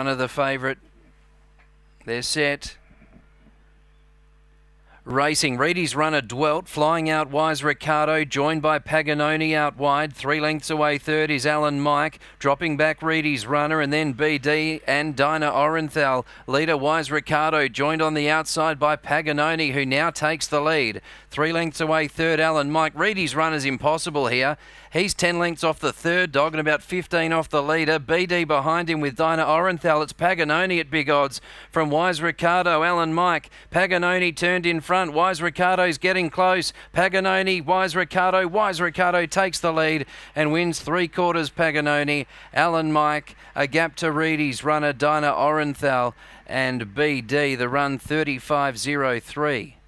One of the favourite. They're set. Racing, Reedy's runner dwelt, flying out wise Ricardo, joined by Paganoni out wide. Three lengths away, third is Alan Mike, dropping back Reedy's runner, and then BD and Dinah Orenthal. Leader wise Ricardo, joined on the outside by Paganoni, who now takes the lead. Three lengths away, third Alan Mike. Reedy's runner's impossible here. He's 10 lengths off the third dog and about 15 off the leader. BD behind him with Dinah Orenthal. It's Paganoni at big odds from Wise Ricardo, Alan Mike. Paganoni turned in front. Wise Ricardo's getting close. Paganoni, Wise Ricardo. Wise Ricardo takes the lead and wins three quarters. Paganoni, Alan Mike, a gap to Reedy's runner Dinah Orenthal and BD, the run 35.03.